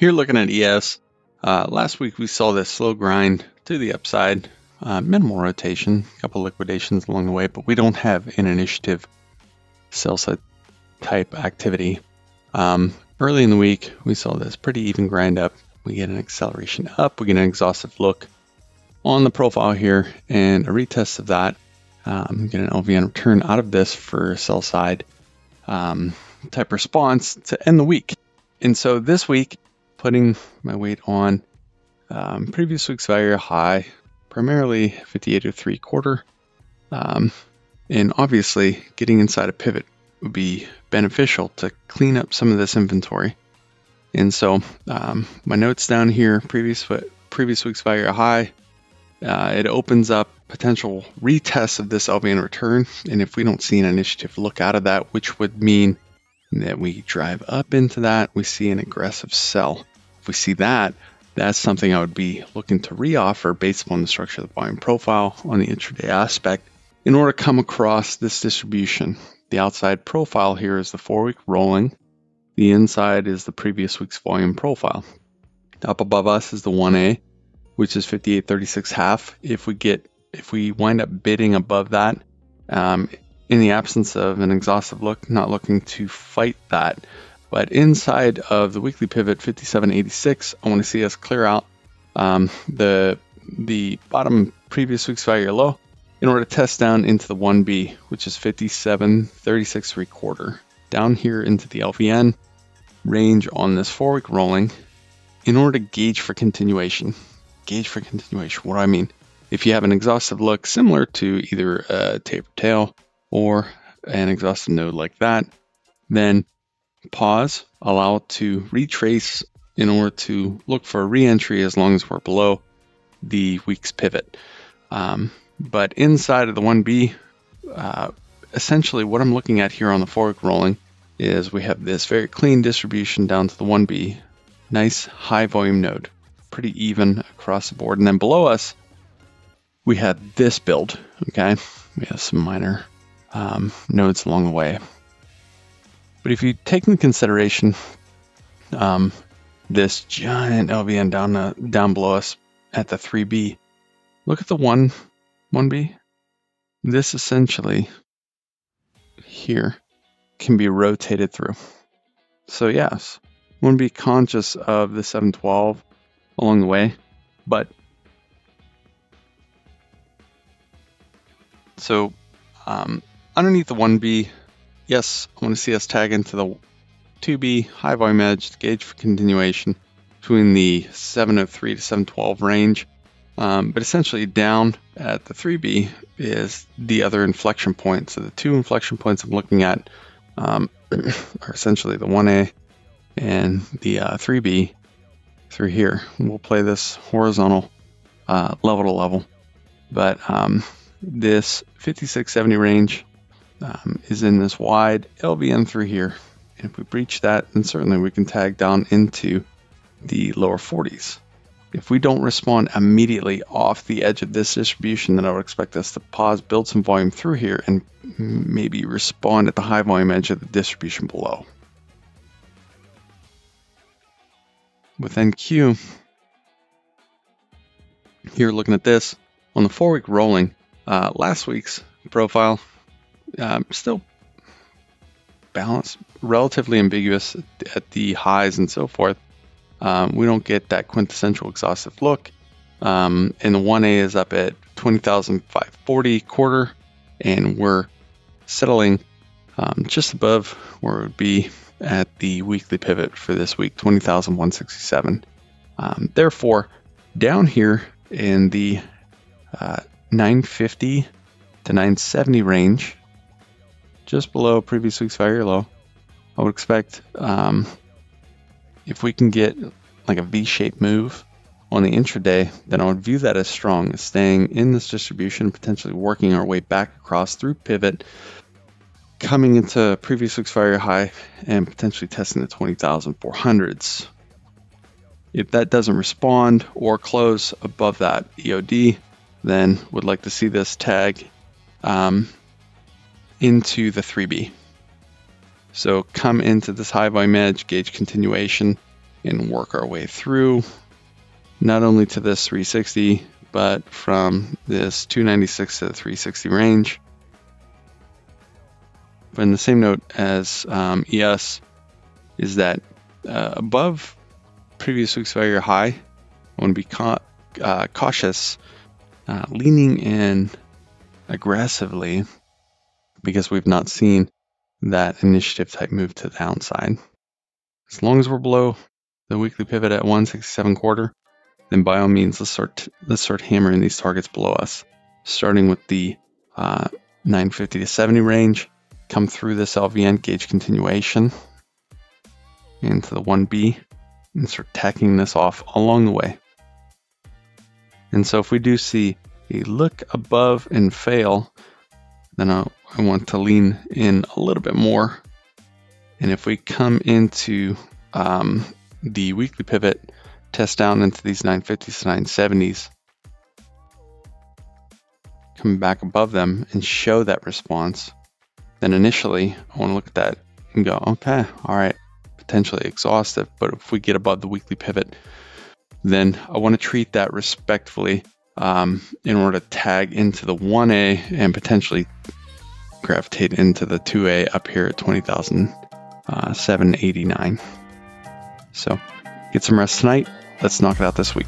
Here looking at ES, uh, last week we saw this slow grind to the upside, uh, minimal rotation, a couple liquidations along the way, but we don't have an initiative sell side type activity. Um, early in the week, we saw this pretty even grind up. We get an acceleration up, we get an exhaustive look on the profile here, and a retest of that. Um, get an LVN return out of this for sell side um, type response to end the week. And so this week, putting my weight on um, previous week's value high, primarily 5803 quarter. Um, and obviously, getting inside a pivot would be beneficial to clean up some of this inventory. And so, um, my notes down here: previous previous week's value high. Uh, it opens up potential retests of this LVN return, and if we don't see an initiative look out of that, which would mean that we drive up into that, we see an aggressive sell. We see that, that's something I would be looking to reoffer based upon the structure of the volume profile on the intraday aspect in order to come across this distribution. The outside profile here is the four week rolling. The inside is the previous week's volume profile. Up above us is the 1A, which is 5836 half. If we get if we wind up bidding above that, um, in the absence of an exhaustive look, not looking to fight that, but inside of the weekly pivot 5786, I want to see us clear out um, the the bottom previous week's value low in order to test down into the 1B, which is 5736 three quarter, down here into the LVN range on this four week rolling in order to gauge for continuation. Gauge for continuation. What do I mean? If you have an exhaustive look similar to either a taper tail or an exhaustive node like that, then pause, allow it to retrace in order to look for a reentry as long as we're below the week's pivot. Um, but inside of the 1B, uh, essentially what I'm looking at here on the fork rolling is we have this very clean distribution down to the 1B, nice high volume node, pretty even across the board. And then below us, we have this build, okay? We have some minor um, nodes along the way. But if you take into consideration um, this giant LVN down uh, down below us at the 3B, look at the 1 1B. This essentially here can be rotated through. So yes, want to be conscious of the 712 along the way, but so um, underneath the 1B, yes, I want to see us tag into the 2B high volume edge to gauge for continuation between the 703 to 712 range. Um, but essentially, down at the 3B is the other inflection point. So the two inflection points I'm looking at um, are essentially the 1A and the uh, 3B through here. We'll play this horizontal uh, level to level. But um, this 5670 range um, is in this wide LVN through here. And if we breach that, then certainly we can tag down into the lower 40s. If we don't respond immediately off the edge of this distribution, then I would expect us to pause, build some volume through here, and maybe respond at the high volume edge of the distribution below. With NQ, here looking at this, on the four week rolling, uh, last week's profile um, still balanced, relatively ambiguous at the highs and so forth. Um, we don't get that quintessential exhaustive look. Um, and the 1A is up at 20,540 quarter, and we're settling um, just above where it would be at the weekly pivot for this week, 20,167. Um, therefore, down here in the uh, 950 to 970 range, just below previous week's value low. I would expect um, if we can get like a V-shaped move on the intraday, then I would view that as strong, as staying in this distribution, potentially working our way back across through pivot, coming into previous week's value high, and potentially testing the 20,400s. If that doesn't respond or close above that EOD, then would like to see this tag um, into the 3B. So come into this high volume edge, gauge continuation, and work our way through not only to this 360, but from this 296 to the 360 range. But in the same note as um, ES, is that uh, above previous week's value high, I want to be ca- uh, cautious, uh, leaning in aggressively because we've not seen that initiative type move to the downside. As long as we're below the weekly pivot at 167 quarter, then by all means let's start let's start hammering these targets below us, starting with the uh, 950 to 70 range. Come through this LVN gauge continuation into the 1B and start tacking this off along the way. And so if we do see a look above and fail, then I, I want to lean in a little bit more. And if we come into um, the weekly pivot, test down into these 950s to 970s, come back above them and show that response, then initially I want to look at that and go, okay, all right, potentially exhaustive. But if we get above the weekly pivot, then I want to treat that respectfully um, in order to tag into the 1A and potentially gravitate into the 2A up here at 20,789. Uh, so get some rest tonight. Let's knock it out this week.